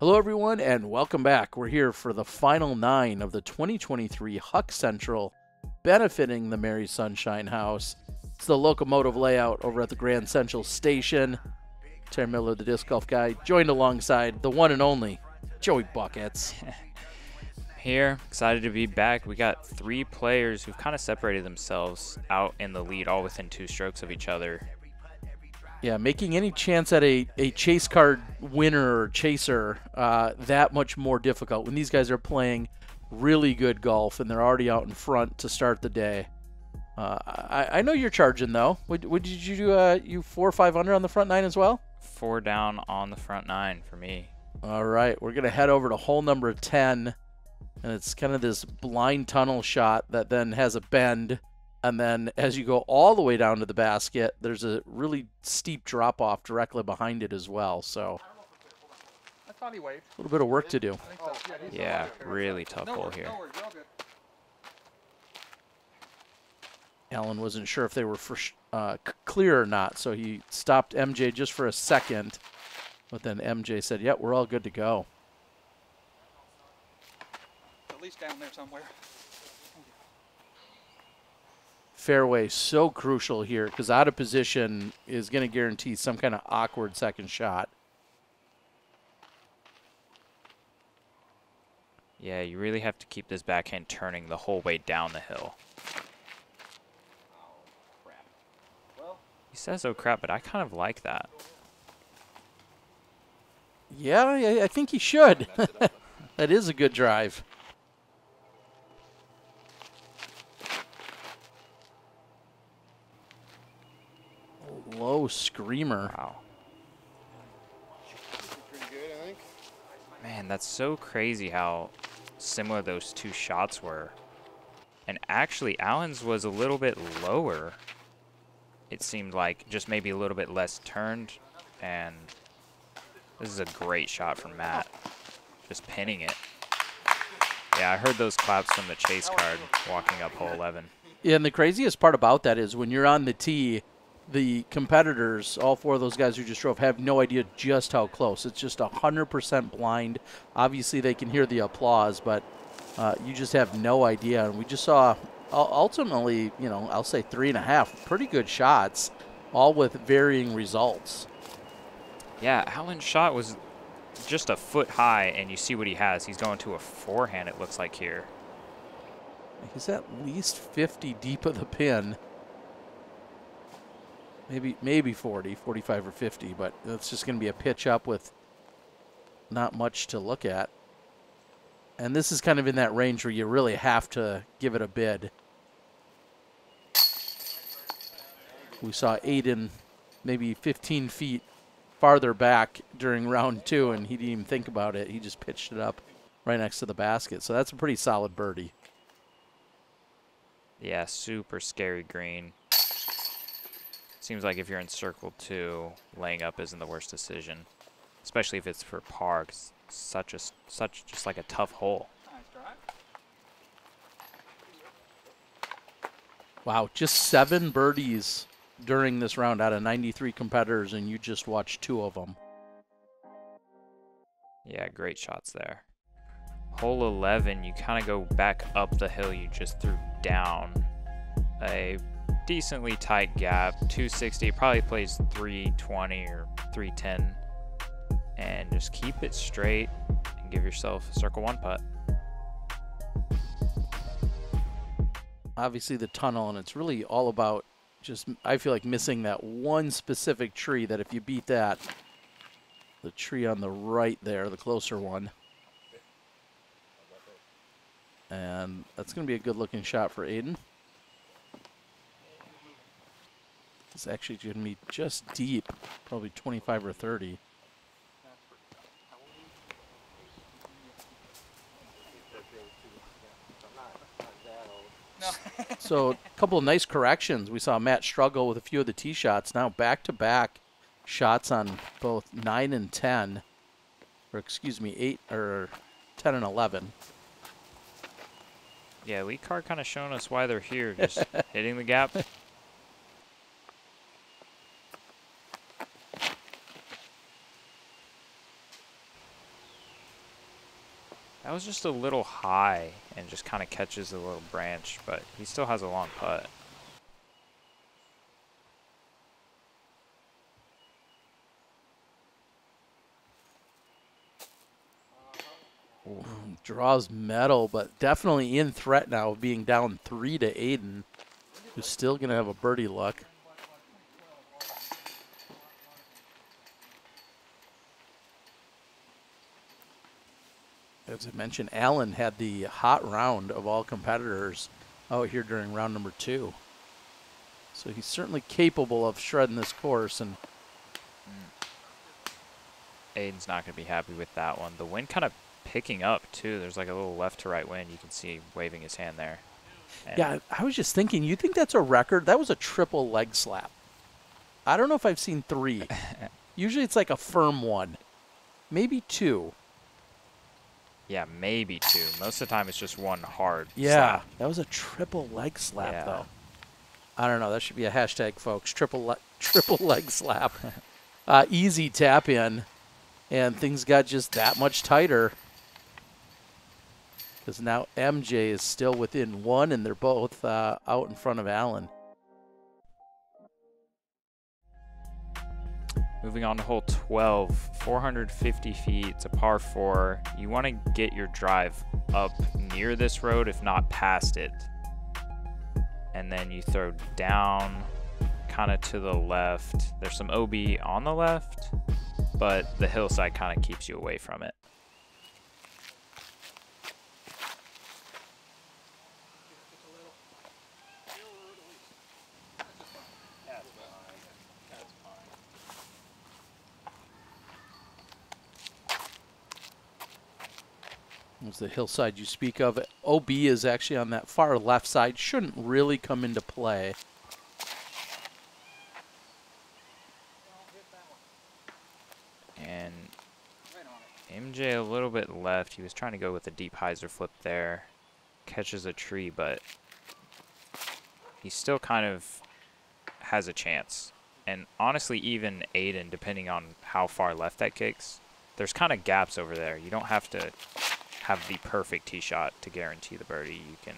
Hello, everyone, and welcome back. We're here for the final nine of the 2023 Huk Central, benefiting the Mary Sunshine House. It's the locomotive layout over at the Grand Central Station. Terry Miller, the disc golf guy, joined alongside the one and only Joey Buckets. Here, excited to be back. We got three players who've kind of separated themselves out in the lead, all within two strokes of each other. Yeah, making any chance at a, a chase card winner or chaser uh, that much more difficult when these guys are playing really good golf and they're already out in front to start the day. Uh, I, I know you're charging though. What, what did you do? Uh, you four or five under on the front nine as well? Four down on the front nine for me. All right, we're gonna head over to hole number ten, and it's kind of this blind tunnel shot that then has a bend and then as you go all the way down to the basket, there's a really steep drop off directly behind it as well. So a little bit of work to do. Yeah, really tough hole here. Alan wasn't sure if they were for uh, clear or not, so he stopped MJ just for a second. But then MJ said, "Yep, we're all good to go." At least down there somewhere fairway so crucial here because out of position is going to guarantee some kind of awkward second shot. Yeah, you really have to keep this backhand turning the whole way down the hill. He says, oh crap, but I kind of like that. Yeah, I think he should. that is a good drive. Low screamer. Wow. Man, that's so crazy how similar those two shots were. And actually, Alan's was a little bit lower. It seemed like just maybe a little bit less turned. And this is a great shot from Matt. Just pinning it. Yeah, I heard those claps from the chase card walking up hole 11. Yeah, and the craziest part about that is when you're on the tee the competitors, all four of those guys who just drove, have no idea just how close. It's just 100% blind. Obviously, they can hear the applause, but uh, you just have no idea. And we just saw ultimately, you know, I'll say three and a half pretty good shots, all with varying results. Yeah, Alan's shot was just a foot high, and you see what he has. He's going to a forehand, it looks like here. He's at least 50 deep of the pin maybe maybe 40, 45 or 50, but it's just going to be a pitch up with not much to look at. And this is kind of in that range where you really have to give it a bid. We saw Aidan maybe 15 feet farther back during round two, and he didn't even think about it. He just pitched it up right next to the basket. So that's a pretty solid birdie. Yeah, super scary green. Seems like if you're in circle two, laying up isn't the worst decision, especially if it's for par. Cause such a such just like a tough hole. Wow, just seven birdies during this round out of 93 competitors, and you just watched two of them. Yeah, great shots there. Hole 11, you kind of go back up the hill you just threw down. A decently tight gap, 260, probably plays 320 or 310. And just keep it straight and give yourself a circle one putt. Obviously the tunnel, and it's really all about just, I feel like missing that one specific tree that if you beat that, the tree on the right there, the closer one. And that's going to be a good looking shot for Aidan. It's actually going to be just deep, probably 25 or 30. so a couple of nice corrections. We saw Matt struggle with a few of the tee shots. Now back-to-back shots on both 9 and 10, or excuse me, 8 or 10 and 11. Yeah, lead card kind of showing us why they're here, just hitting the gap. That was just a little high and just kind of catches the little branch, but he still has a long putt. Draws metal, but definitely in threat now of being down three to Aidan, who's still going to have a birdie luck. As I mentioned, Alan had the hot round of all competitors out here during round number two. So he's certainly capable of shredding this course and Aidan's not going to be happy with that one. The wind kind of picking up too. There's like a little left to right wind. You can see waving his hand there. And Yeah, I was just thinking, you think that's a record? That was a triple leg slap. I don't know if I've seen three. Usually it's like a firm one, maybe two. Yeah, maybe two. Most of the time it's just one hard. Yeah, slap. that was a triple leg slap, Yeah. though. I don't know. That should be a hashtag, folks. Triple le- triple leg slap. Uh, easy tap in, and things got just that much tighter. Because now MJ is still within one, and they're both uh, out in front of Alan. Moving on to hole 12, 450 feet. It's a par four. You want to get your drive up near this road, if not past it. And then you throw down kind of to the left. There's some OB on the left, but the hillside kind of keeps you away from it. Was the hillside you speak of. OB is actually on that far left side. Shouldn't really come into play. And MJ a little bit left. He was trying to go with a deep hyzer flip there. Catches a tree, but he still kind of has a chance. And honestly, even Aidan, depending on how far left that kicks, there's kind of gaps over there. You don't have to have the perfect tee shot to guarantee the birdie. You can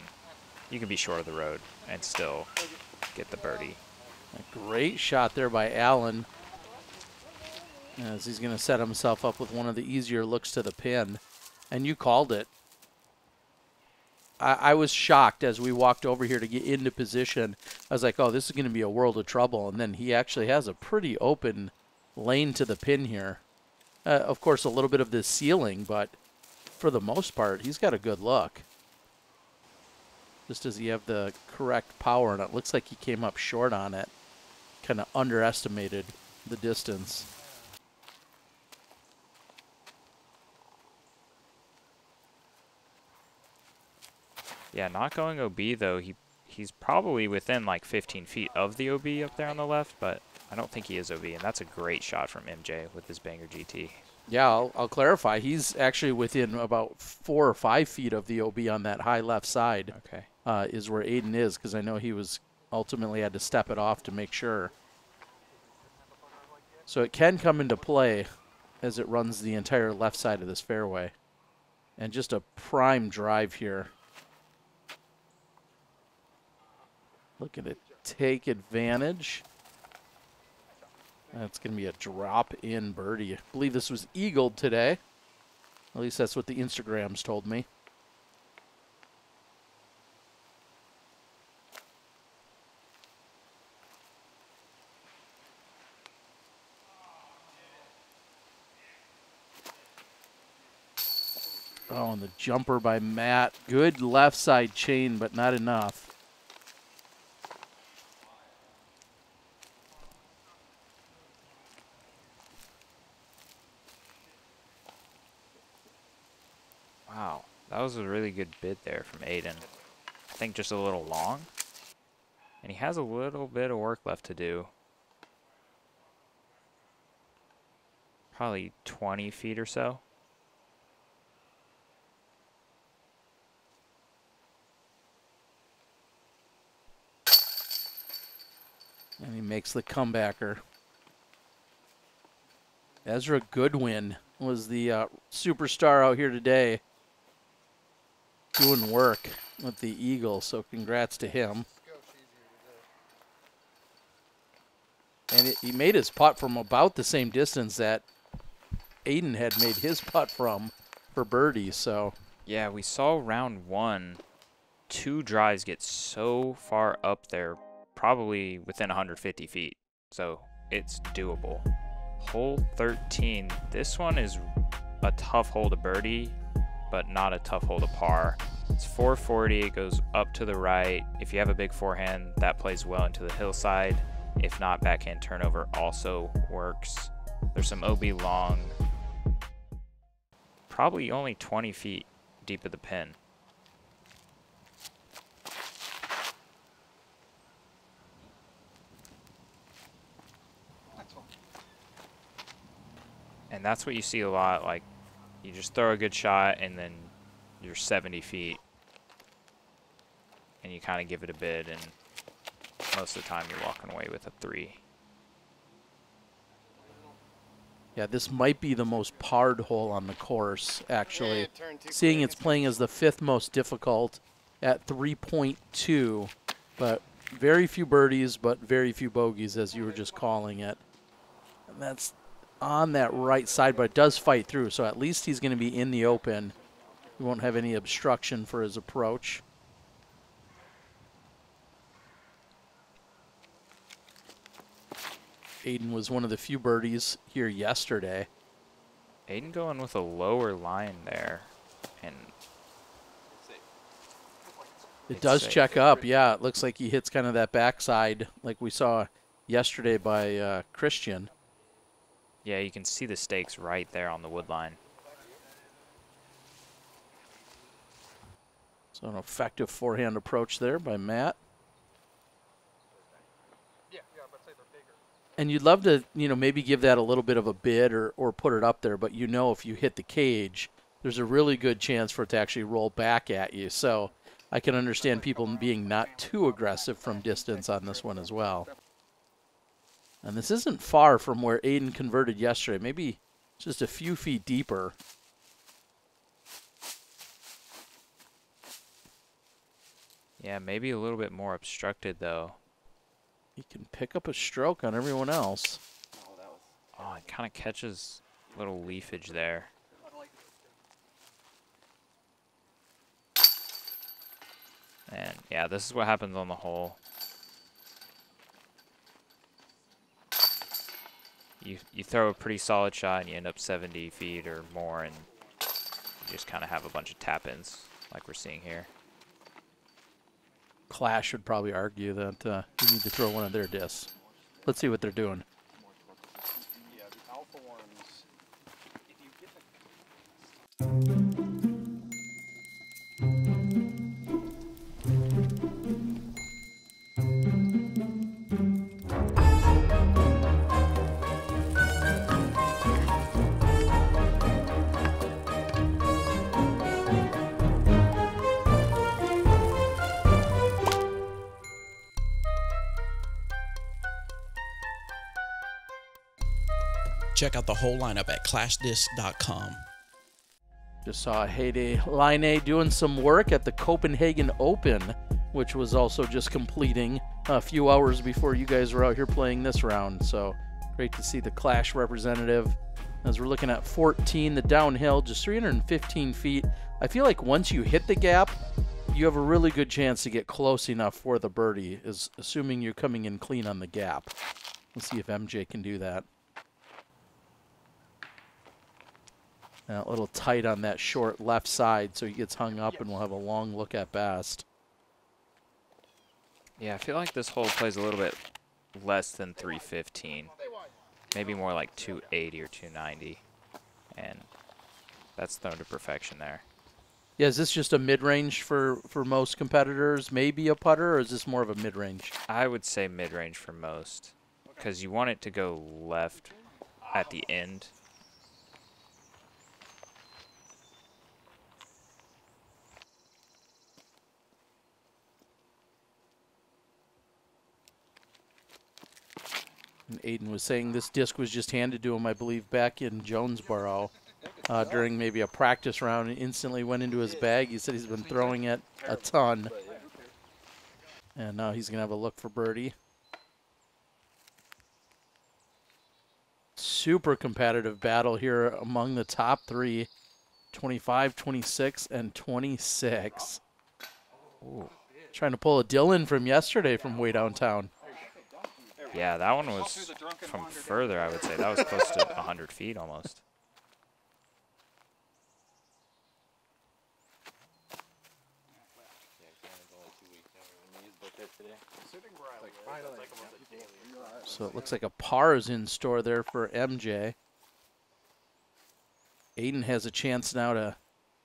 you can be short of the road and still get the birdie. A great shot there by Alan. As he's going to set himself up with one of the easier looks to the pin. And you called it. I, I was shocked as we walked over here to get into position. I was like, oh, this is going to be a world of trouble. And then he actually has a pretty open lane to the pin here. Uh, of course, a little bit of this ceiling, but for the most part, he's got a good look. Just as he have the correct power, and it looks like he came up short on it. Kind of underestimated the distance. Yeah, not going OB though. He he's probably within like 15 feet of the OB up there on the left, but I don't think he is OB, and that's a great shot from MJ with his banger GT. Yeah, I'll, I'll clarify. He's actually within about four or five feet of the OB on that high left side. Okay. Uh, is where Aidan is because I know he was ultimately had to step it off to make sure. So it can come into play as it runs the entire left side of this fairway. And just a prime drive here. Looking to take advantage. That's going to be a drop in birdie. I believe this was eagled today. At least that's what the Instagrams told me. Oh, and the jumper by Matt. Good left side chain, but not enough. Wow, that was a really good bid there from Aidan. I think just a little long. And he has a little bit of work left to do. Probably 20 feet or so. And he makes the comebacker. Ezra Goodwin was the uh, superstar out here today. Doing work with the eagle, so congrats to him. And it, he made his putt from about the same distance that Aidan had made his putt from for birdie. So Yeah, we saw round one, two drives get so far up there, probably within 150 feet. So it's doable. Hole 13, this one is a tough hole to birdie, but not a tough hole to par. It's 440, it goes up to the right. If you have a big forehand, that plays well into the hillside. If not, backhand turnover also works. There's some OB long, probably only 20 feet deep of the pin. And that's what you see a lot. Like, you just throw a good shot and then you're 70 feet. And you kind of give it a bid, and most of the time you're walking away with a three. yeah, this might be the most parred hole on the course, actually. Yeah, Seeing it's playing as the fifth most difficult at 3.2, but very few birdies, but very few bogeys, as you were just calling it. And that's on that right side, but it does fight through, so at least he's going to be in the open. He won't have any obstruction for his approach. Aidan was one of the few birdies here yesterday. Aidan going with a lower line there. And It does safe. check up. Yeah, it looks like he hits kind of that backside like we saw yesterday by uh, Christian. Yeah, you can see the stakes right there on the wood line. So an effective forehand approach there by Matt. Yeah, yeah, but say they're bigger. And you'd love to, you know, maybe give that a little bit of a bid or, or put it up there, but you know if you hit the cage, there's a really good chance for it to actually roll back at you. So I can understand people being not too aggressive from distance on this one as well. And this isn't far from where Aidan converted yesterday, maybe just a few feet deeper. Yeah, maybe a little bit more obstructed though. He can pick up a stroke on everyone else. Oh, that was. Oh, it kind of catches little leafage there. And yeah, this is what happens on the hole. You you throw a pretty solid shot and you end up 70 feet or more, and you just kind of have a bunch of tap-ins like we're seeing here. Clash would probably argue that uh, you need to throw one of their discs. Let's see what they're doing. Check out the whole lineup at clashdisc.com. Just saw Heidi Laine doing some work at the Copenhagen Open, which was also just completing a few hours before you guys were out here playing this round. So great to see the Clash representative. As we're looking at 14, the downhill, just 315 feet. I feel like once you hit the gap, you have a really good chance to get close enough for the birdie, is assuming you're coming in clean on the gap. Let's see if MJ can do that. Uh, a little tight on that short left side, so he gets hung up, and we'll have a long look at best. Yeah, I feel like this hole plays a little bit less than 315. Maybe more like 280 or 290. And that's thrown to perfection there. Yeah, is this just a mid-range for for most competitors? Maybe a putter, or is this more of a mid-range? I would say mid-range for most, because you want it to go left at the end. Aidan was saying this disc was just handed to him, I believe, back in Jonesboro uh, during maybe a practice round and instantly went into his bag. He said he's been throwing it a ton. And now he's going to have a look for birdie. Super competitive battle here among the top three 25, 26, and 26. Ooh. Trying to pull a Dylan from yesterday from way downtown. Yeah, that one was from further, I would say. That was close to 100 feet almost. So it looks like a par is in store there for MJ. Aidan has a chance now to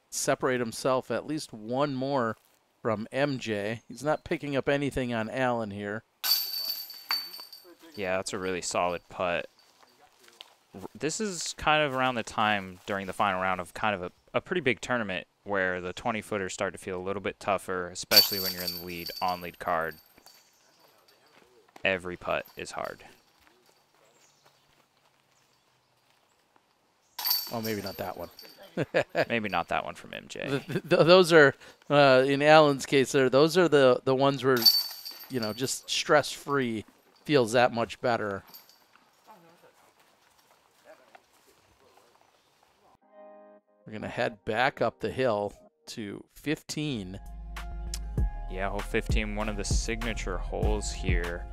separate himself at least one more from MJ. He's not picking up anything on Alan here. Yeah, that's a really solid putt. This is kind of around the time during the final round of kind of a, a pretty big tournament where the 20 footers start to feel a little bit tougher, especially when you're in the lead on lead card. Every putt is hard. Oh, maybe not that one. Maybe not that one from MJ. Th- th- those are, uh, in Alan's case, there. Those are the the ones where, you know, just stress free feels that much better. We're gonna head back up the hill to 15. Yeah, hole 15, one of the signature holes here.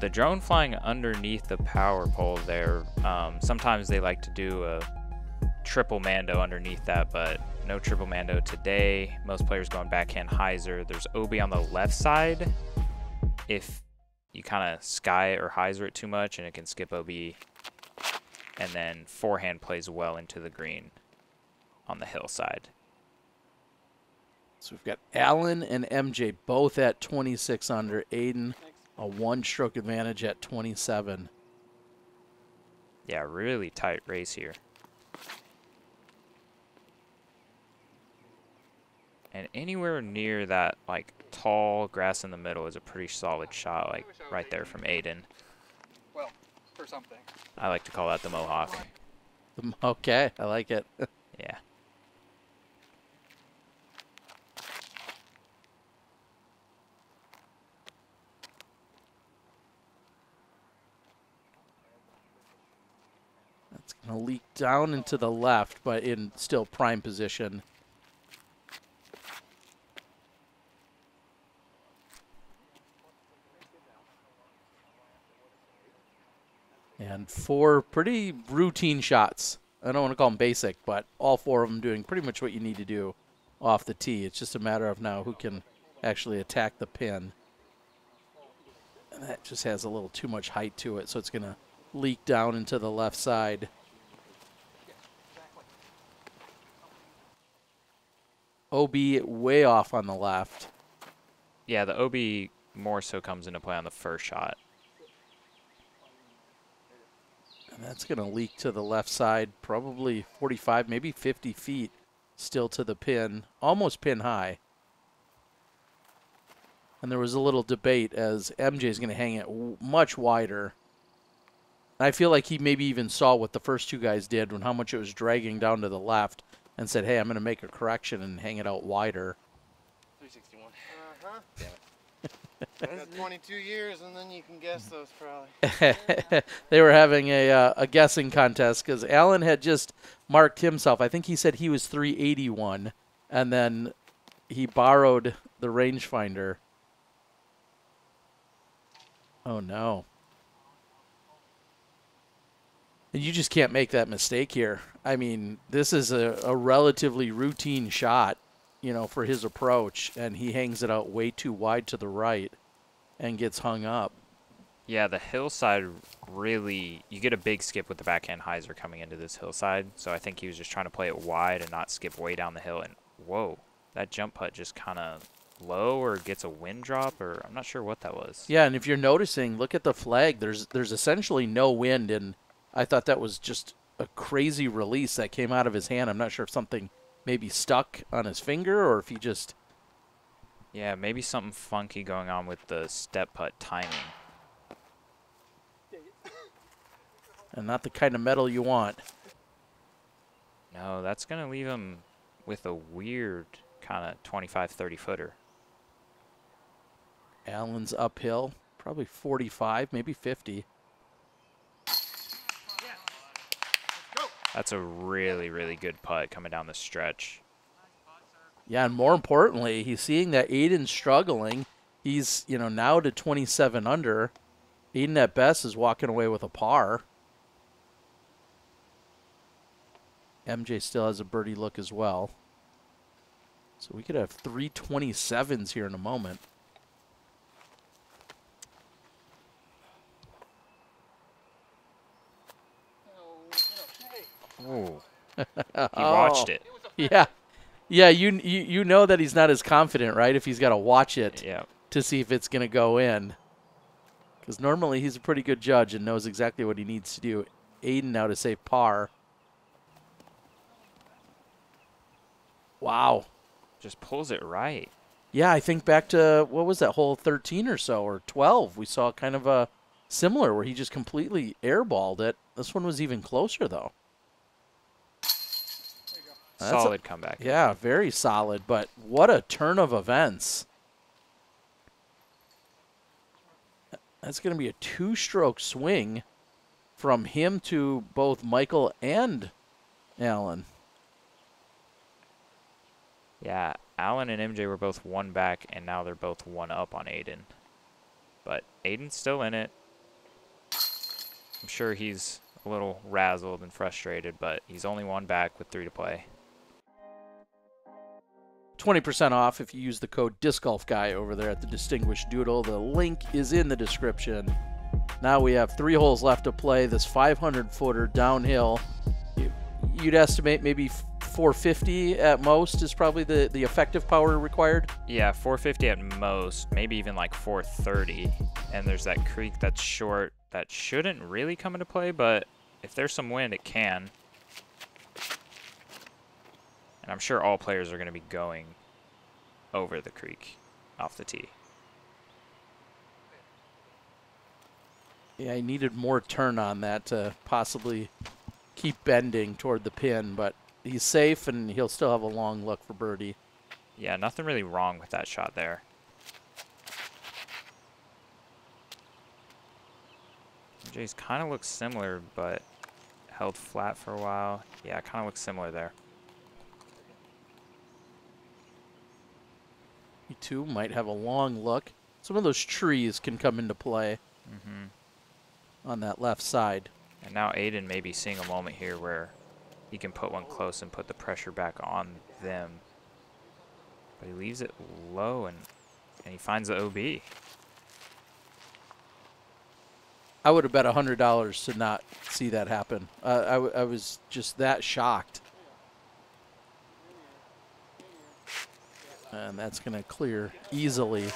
The drone flying underneath the power pole there, um, sometimes they like to do a triple mando underneath that, but no triple mando today. Most players going backhand hyzer. There's OB on the left side. If you kind of sky or hyzer it too much, and it can skip OB. And then forehand plays well into the green on the hillside. So we've got Alan and MJ both at 26 under. Aidan a one stroke advantage at 27. Yeah, really tight race here. And anywhere near that, like, tall grass in the middle is a pretty solid shot, like, right there from Aidan. Well, for something. I like to call that the Mohawk. Okay, I like it. Yeah. That's going to leak down into the left, but in still prime position. And four pretty routine shots. I don't want to call them basic, but all four of them doing pretty much what you need to do off the tee. It's just a matter of now who can actually attack the pin. And that just has a little too much height to it, so it's going to leak down into the left side. OB way off on the left. Yeah, the OB more so comes into play on the first shot. And that's going to leak to the left side, probably 45, maybe 50 feet still to the pin, almost pin high. And there was a little debate as MJ is going to hang it w- much wider. I feel like he maybe even saw what the first two guys did when how much it was dragging down to the left and said, hey, I'm going to make a correction and hang it out wider. 361. Uh-huh. Got Got 22 years, and then you can guess those probably. they were having a uh, a guessing contest because Alan had just marked himself. I think he said he was 381, and then he borrowed the rangefinder. Oh no! And you just can't make that mistake here. I mean, this is a, a relatively routine shot, you know, for his approach, and he hangs it out way too wide to the right and gets hung up. Yeah, the hillside really, you get a big skip with the backhand hyzer coming into this hillside. So I think he was just trying to play it wide and not skip way down the hill. And whoa, that jump putt just kind of low or gets a wind drop or I'm not sure what that was. Yeah, and if you're noticing, look at the flag. There's there's essentially no wind, and I thought that was just a crazy release that came out of his hand. I'm not sure if something maybe stuck on his finger or if he just Yeah, maybe something funky going on with the step putt timing. and not the kind of metal you want. No, that's going to leave him with a weird kind of 25, 30 footer. Alan's uphill, probably 45, maybe 50. That's a really, really good putt coming down the stretch. Yeah, and more importantly, he's seeing that Aidan's struggling. He's, you know, now to 27 under. Aidan at best is walking away with a par. MJ still has a birdie look as well. So we could have three 27s here in a moment. Oh. oh. he watched it. Yeah. Yeah, you, you you know that he's not as confident, right? If he's got to watch it Yeah. to see if it's going to go in. Because normally he's a pretty good judge and knows exactly what he needs to do. Aidan now to say par. Wow. Just pulls it right. Yeah, I think back to what was that hole 13 or so or 12. We saw kind of a similar where he just completely airballed it. This one was even closer though. That's a- Solid comeback. Yeah, very solid, but what a turn of events. That's going to be a two stroke swing from him to both Michael and Alan. Yeah, Alan and MJ were both one back, and now they're both one up on Aidan. But Aidan's still in it. I'm sure he's a little razzled and frustrated, but he's only one back with three to play. 20% off if you use the code Disc Golf Guy over there at the Distinguished Doodle. The link is in the description. Now we have three holes left to play. This 500 footer downhill. You- You'd estimate maybe 450 at most is probably the, the effective power required. Yeah, 450 at most, maybe even like 430. And there's that creek that's short that shouldn't really come into play, but if there's some wind, it can. And I'm sure all players are going to be going over the creek off the tee. Yeah, I needed more turn on that to possibly keep bending toward the pin, but he's safe and he'll still have a long look for birdie. Yeah, nothing really wrong with that shot there. Jay's kind of looks similar, but held flat for a while. Yeah, kind of looks similar there. Too might have a long look. Some of those trees can come into play hmm on that left side. And now Aidan may be seeing a moment here where he can put one close and put the pressure back on them. But he leaves it low and, and he finds the OB. I would have bet hundred dollars to not see that happen. Uh, I, w- I was just that shocked. And that's going to clear easily.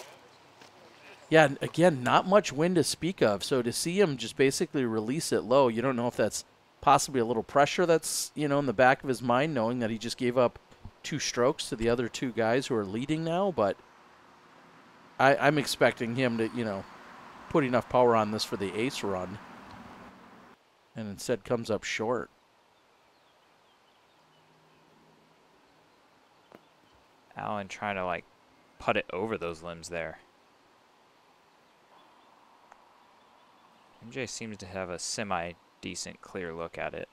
Yeah, again, not much wind to speak of. So to see him just basically release it low, you don't know if that's possibly a little pressure that's you know in the back of his mind, knowing that he just gave up two strokes to the other two guys who are leading now. But I, I'm expecting him to you know put enough power on this for the ace run, and instead comes up short. Alan trying to like put it over those limbs there. MJ seems to have a semi decent clear look at it.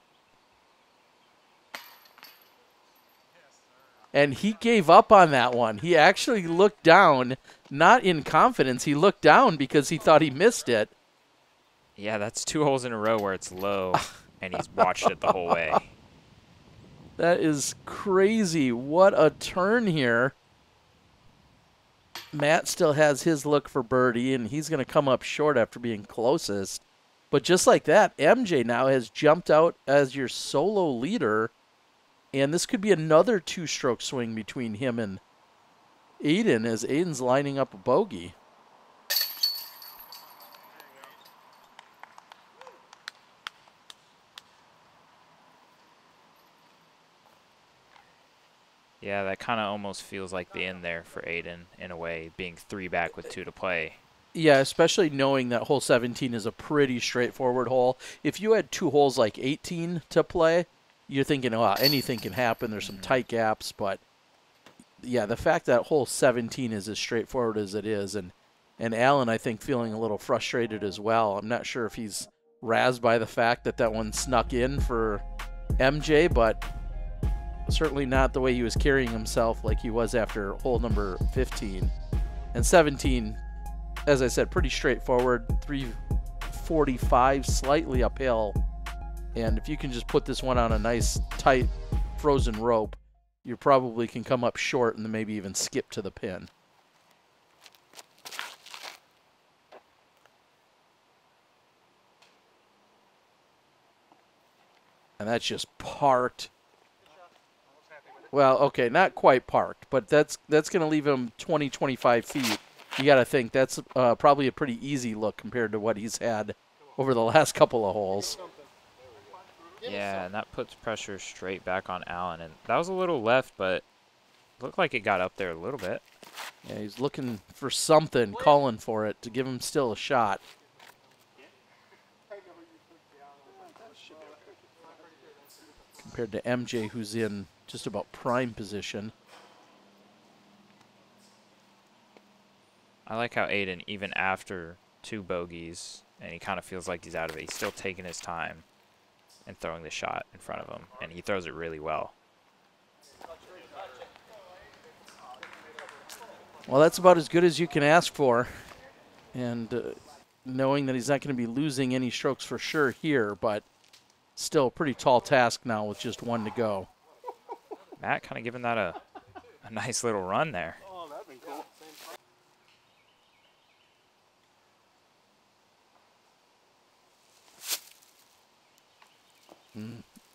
And he gave up on that one. He actually looked down, not in confidence. He looked down because he thought he missed it. Yeah, that's two holes in a row where it's low and he's watched it the whole way. That is crazy. What a turn here. Matt still has his look for birdie, and he's going to come up short after being closest. But just like that, MJ now has jumped out as your solo leader, and this could be another two stroke swing between him and Aidan as Aidan's lining up a bogey. Yeah, that kind of almost feels like the end there for Aidan in a way, being three back with two to play. Yeah, especially knowing that hole 17 is a pretty straightforward hole. If you had two holes like 18 to play, you're thinking, oh, anything can happen. There's some tight gaps, but yeah, the fact that hole 17 is as straightforward as it is, and and Alan, I think, feeling a little frustrated as well. I'm not sure if he's razzed by the fact that that one snuck in for MJ, but certainly not the way he was carrying himself like he was after hole number 15. And 17, as I said, pretty straightforward. 345, slightly uphill. And if you can just put this one on a nice, tight, frozen rope, you probably can come up short and maybe even skip to the pin. And that's just parked. Well, okay, not quite parked, but that's that's going to leave him 20, 25 feet. You got to think that's uh, probably a pretty easy look compared to what he's had over the last couple of holes. Yeah, and that puts pressure straight back on Alan. And that was a little left, but looked like it got up there a little bit. Yeah, he's looking for something, calling for it to give him still a shot. Compared to MJ, who's in just about prime position. I like how Aidan, even after two bogeys, and he kind of feels like he's out of it, he's still taking his time and throwing the shot in front of him, and he throws it really well. Well, that's about as good as you can ask for. And uh, knowing that he's not going to be losing any strokes for sure here, but still a pretty tall task now with just one to go. Matt kind of giving that a, a nice little run there. Oh, that'd been cool.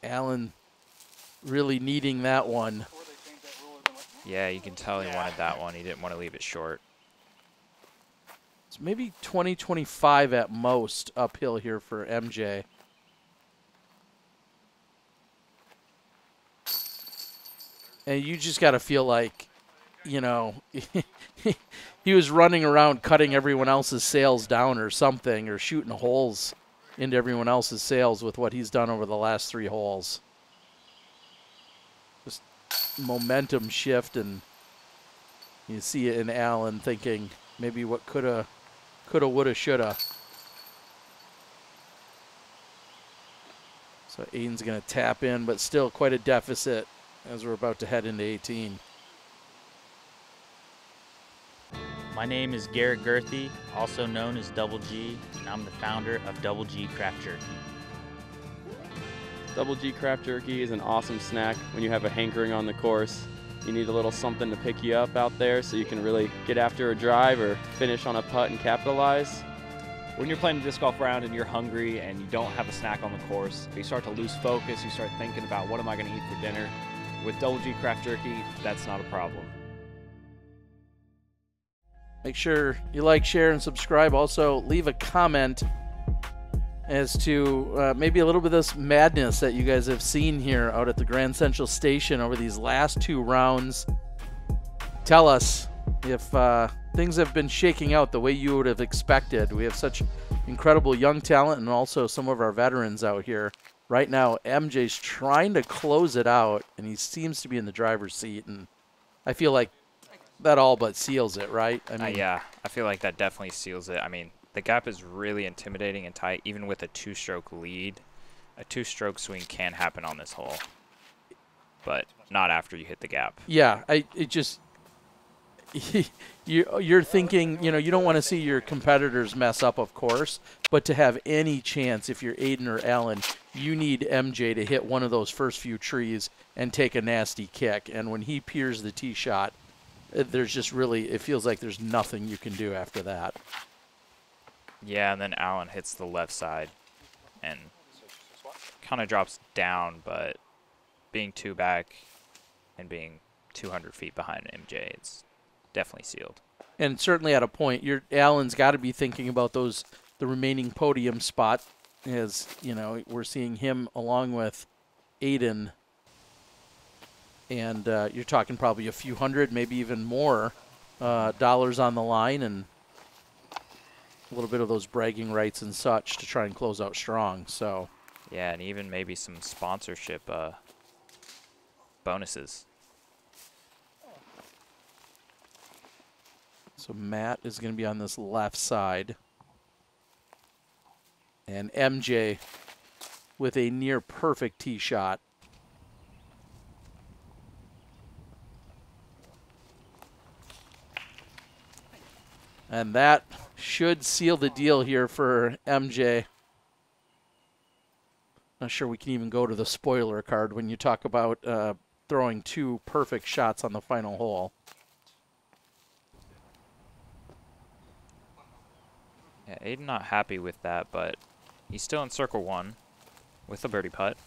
Alan really needing that one. Before they changed that rule, they've been like, "Hmm, Yeah, you can tell he wanted that one. He didn't want to leave it short. It's maybe 20, 25 at most uphill here for MJ. And you just got to feel like, you know, he was running around cutting everyone else's sails down or something, or shooting holes into everyone else's sails with what he's done over the last three holes. Just momentum shift, and you see it in Alan thinking maybe what could have, could have, would have, should have. So Aidan's going to tap in, but still quite a deficit as we're about to head into 18. My name is Garrett Gerthy, also known as Double G, and I'm the founder of Double G Craft Jerky. Double G Craft Jerky is an awesome snack when you have a hankering on the course. You need a little something to pick you up out there so you can really get after a drive or finish on a putt and capitalize. when you're playing a disc golf round and you're hungry and you don't have a snack on the course, you start to lose focus. You start thinking about what am I going to eat for dinner. With Double G Craft Jerky, that's not a problem. Make sure you like, share, and subscribe. Also, leave a comment as to uh, maybe a little bit of this madness that you guys have seen here out at the Grand Central Station over these last two rounds. Tell us if uh, things have been shaking out the way you would have expected. We have such incredible young talent and also some of our veterans out here. Right now, MJ's trying to close it out, and he seems to be in the driver's seat. And I feel like that all but seals it, right? I Uh, yeah, I feel like that definitely seals it. I mean, the gap is really intimidating and tight, even with a two-stroke lead. A two-stroke swing can happen on this hole, but not after you hit the gap. Yeah, I it just you're thinking, you know, you don't want to see your competitors mess up, of course, but to have any chance if you're Aidan or Alan, you need MJ to hit one of those first few trees and take a nasty kick. And when he peers the tee shot, uh, there's just really it feels like there's nothing you can do after that. Yeah, and then Alan hits the left side and kind of drops down, but being two back and being 200 feet behind MJ, it's definitely sealed. and certainly at a point, your Alan's got to be thinking about those the remaining podium spot, as you know we're seeing him along with Aiden, and uh, you're talking probably a few hundred, maybe even more uh, dollars on the line, and a little bit of those bragging rights and such to try and close out strong. So Yeah, and even maybe some sponsorship uh, bonuses. So Matt is going to be on this left side. And MJ with a near perfect tee shot. And that should seal the deal here for MJ. Not sure we can even go to the spoiler card when you talk about uh, throwing two perfect shots on the final hole. Yeah, Aidan not happy with that, but he's still in circle one with a birdie putt.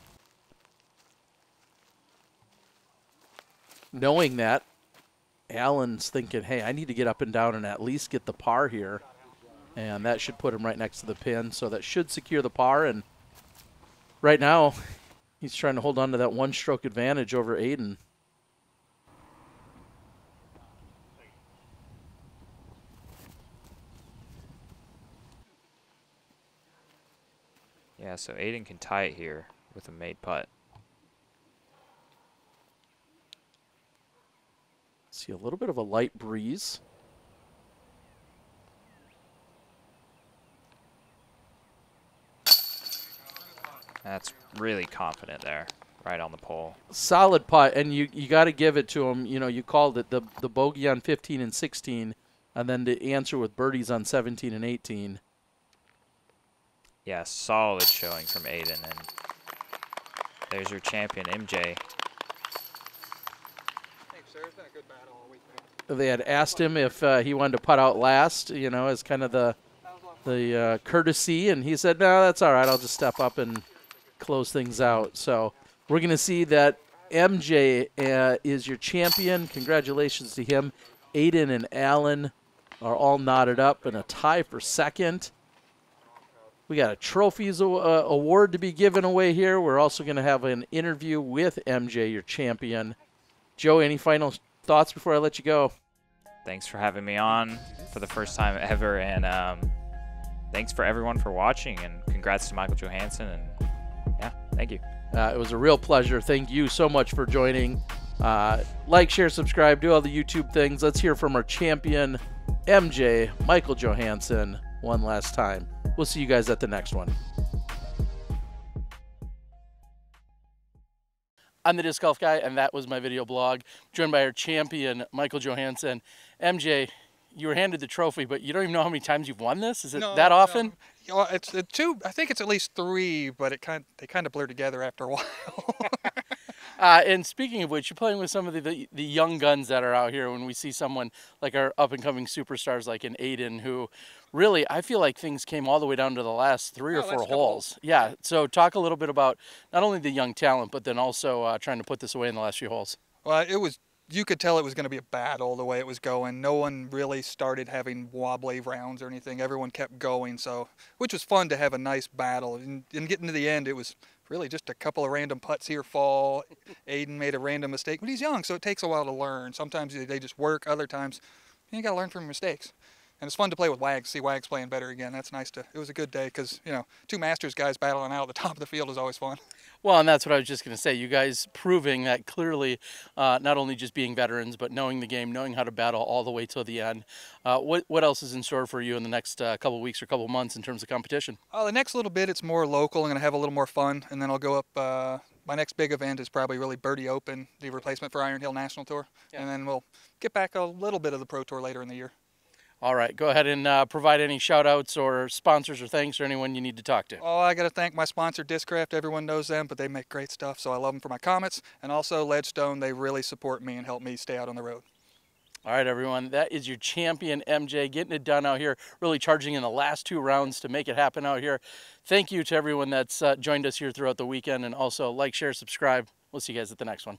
Knowing that, Alan's thinking, hey, I need to get up and down and at least get the par here. And that should put him right next to the pin. So that should secure the par. And right now, he's trying to hold on to that one stroke advantage over Aidan. Yeah, so Aidan can tie it here with a made putt. See a little bit of a light breeze. That's really confident there, right on the pole. Solid putt, and you you got to give it to him. You know, you called it the the bogey on 15 and 16, and then the answer with birdies on 17 and 18. Yeah, solid showing from Aidan, and there's your champion, MJ. Thanks, sir. It's been a good battle all week, man. They had asked him if uh, he wanted to putt out last, you know, as kind of the the uh, courtesy, and he said, "No, that's all right. I'll just step up and close things out." So we're going to see that MJ uh, is your champion. Congratulations to him. Aidan and Alan are all knotted up in a tie for second. We got a trophies uh, award to be given away here. We're also going to have an interview with MJ, your champion. Joe, any final thoughts before I let you go? Thanks for having me on for the first time ever, and um, thanks for everyone for watching, and congrats to Michael Johansen, and yeah, thank you. Uh, it was a real pleasure. Thank you so much for joining. Uh, like, share, subscribe, do all the YouTube things. Let's hear from our champion, MJ, Michael Johansen, one last time. We'll see you guys at the next one. I'm the Disc Golf Guy, and that was my video blog. Joined by our champion, Michael Johansen. MJ, you were handed the trophy, but you don't even know how many times you've won this? Is it No, that often? You know, it's two. I think it's at least three, but it kind they kind of blur together after a while. Uh, and speaking of which, you're playing with some of the, the, the young guns that are out here. When we see someone like our up and coming superstars like an Aidan, who really, I feel like things came all the way down to the last three or four holes. Yeah. So talk a little bit about not only the young talent, but then also uh, trying to put this away in the last few holes. well, it was. You could tell it was going to be a battle the way it was going. No one really started having wobbly rounds or anything. Everyone kept going, so which was fun to have a nice battle. And, and getting to the end, it was really just a couple of random putts here fall. Aidan made a random mistake, but he's young, so it takes a while to learn. Sometimes they just work. Other times, you got to learn from your mistakes. And it's fun to play with Wags. See Wags playing better again. That's nice to. It was a good day because you know two Masters guys battling out at the top of the field is always fun. Well, and that's what I was just going to say. You guys proving that clearly, uh, not only just being veterans, but knowing the game, knowing how to battle all the way till the end. Uh, what what else is in store for you in the next uh, couple weeks or couple months in terms of competition? Uh, the next little bit, it's more local. I'm going to have a little more fun, and then I'll go up. Uh, my next big event is probably really Birdie Open, the replacement for Iron Hill National Tour, Yeah. and then we'll get back a little bit of the Pro Tour later in the year. All right, go ahead and uh, provide any shout outs or sponsors or thanks or anyone you need to talk to. Oh, I got to thank my sponsor, Discraft. Everyone knows them, but they make great stuff, so I love them for my comments. And also Ledgestone, they really support me and help me stay out on the road. All right, everyone, that is your champion, MJ, getting it done out here, really charging in the last two rounds to make it happen out here. Thank you to everyone that's uh, joined us here throughout the weekend, and also like, share, subscribe. We'll see you guys at the next one.